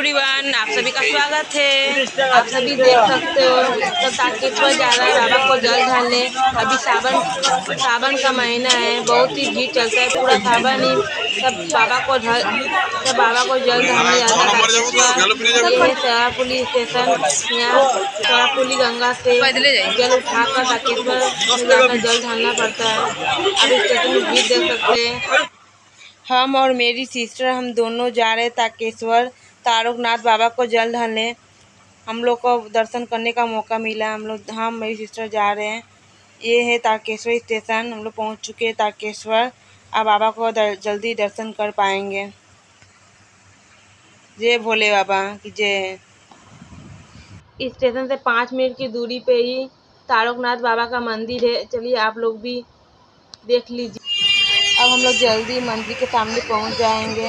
Everyone आप सभी का स्वागत है। आप सभी देख सकते हो तो ताकेश्वर जा रहा है बाबा को जल ढालने अभी सावन सावन का महीना है बहुत ही भीड़ चलता है पूरा सावन ही सब बाबा को ढल सब बाबा को जल ढालने जाता है। ये है सरापुली स्टेशन यहाँ सरापुली गंगा से जल उठाकर ताकेश्वर जाकर जल ढालना पड़ता है। अब स्टेशन में भीड़ देख सकते हैं। हम और मेरी सिस्टर हम दोनों जा रहे हैं ताकेश्वर तारकनाथ बाबा को जल ढालने हम लोग को दर्शन करने का मौका मिला। हम लोग हम मेरी सिस्टर जा रहे हैं। ये है तारकेश्वर स्टेशन। हम लोग पहुँच चुके हैं तारकेश्वर। अब बाबा को दर, जल्दी दर्शन कर पाएँगे। जय भोले बाबा की जय। स्टेशन से पाँच मिनट की दूरी पे ही तारकनाथ बाबा का मंदिर है। चलिए आप लोग भी देख लीजिए। अब हम लोग जल्दी मंदिर के सामने पहुँच जाएँगे।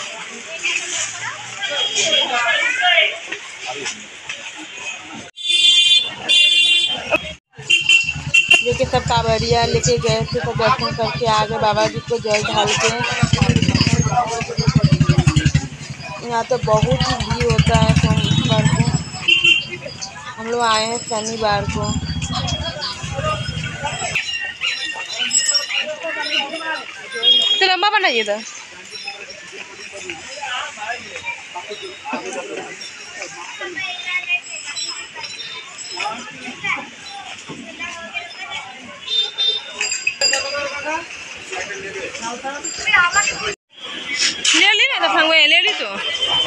देखिए सब कांवरिया लेके गए थे तो दर्शन करके आ गए बाबा जी को जल ढाल के। यहाँ तो बहुत ही भीड़ होता है सोमवार को हम लोग आए हैं शनिवार को। तो लंबा बनाइए था ले ली ना तो संग में ले ली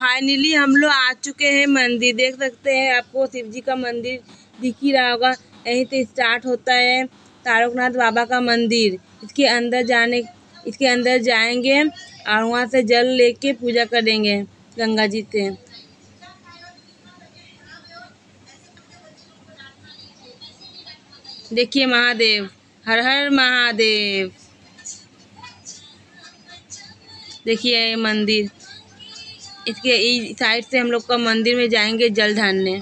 फाइनली हम लोग आ चुके हैं मंदिर, देख सकते हैं आपको शिव जी का मंदिर दिख ही रहा होगा। यहीं से स्टार्ट होता है तारकनाथ बाबा का मंदिर। इसके अंदर जाने, इसके अंदर जाएँगे और वहाँ से जल लेके पूजा करेंगे गंगा जी से। देखिए महादेव, हर हर महादेव। देखिए ये मंदिर। इसके इस साइड से हम लोग का मंदिर में जाएँगे जल ढालने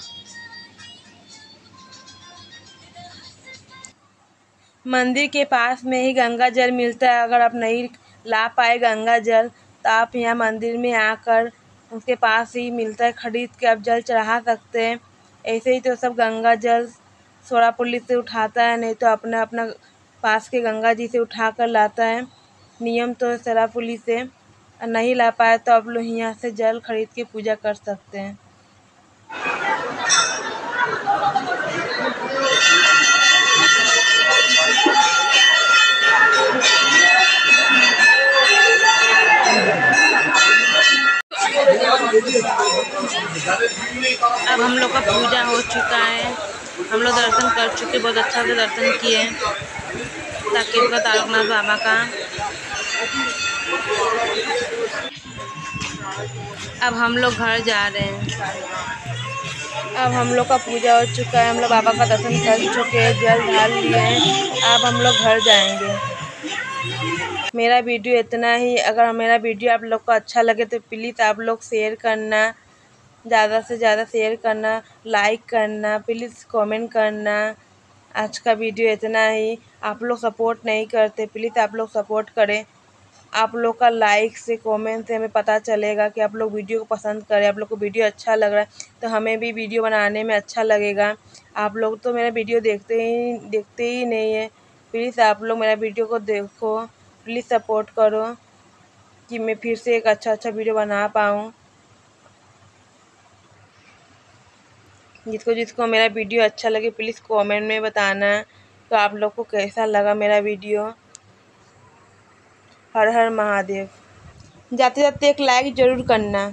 मंदिर के पास में ही गंगा जल मिलता है। अगर आप नहीं ला पाए गंगा जल तो आप यहाँ मंदिर में आकर उसके पास ही मिलता है, खरीद के आप जल चढ़ा सकते हैं। ऐसे ही तो सब गंगा जल सोरापुली से उठाता है, नहीं तो अपना अपना पास के गंगा जी से उठा कर लाता है। नियम तो सरापुली से। नहीं ला पाए तो आप लोग यहाँ से जल खरीद के पूजा कर सकते हैं। अब हम लोग का पूजा हो चुका है। हम लोग दर्शन कर चुके, बहुत अच्छा से दर्शन किए। ताकि उनका तारकनाथ बाबा का अब हम लोग घर जा रहे हैं। अब हम लोग का पूजा हो चुका है। हम लोग बाबा का दर्शन कर चुके हैं, जल ढाल लिए हैं। अब हम लोग घर जाएँगे। मेरा वीडियो इतना ही। अगर मेरा वीडियो आप लोग को अच्छा लगे तो प्लीज़ आप लोग शेयर करना। ज़्यादा से ज़्यादा शेयर करना, लाइक करना, प्लीज़ कमेंट करना। आज का वीडियो इतना ही। आप लोग सपोर्ट नहीं करते, प्लीज़ आप लोग सपोर्ट करें। आप लोग का लाइक से कमेंट से हमें पता चलेगा कि आप लोग वीडियो को पसंद करें आप लोग को वीडियो अच्छा लग रहा है तो हमें भी वीडियो बनाने में अच्छा लगेगा। आप लोग तो मेरा वीडियो देखते ही देखते ही नहीं है। प्लीज़ आप लोग मेरा वीडियो को देखो प्लीज़ सपोर्ट करो, कि मैं फिर से एक अच्छा अच्छा वीडियो बना पाऊँ। जिसको जिसको मेरा वीडियो अच्छा लगे प्लीज़ कमेंट में बताना तो आप लोग को कैसा लगा मेरा वीडियो हर हर महादेव। जाते जाते एक लाइक ज़रूर करना।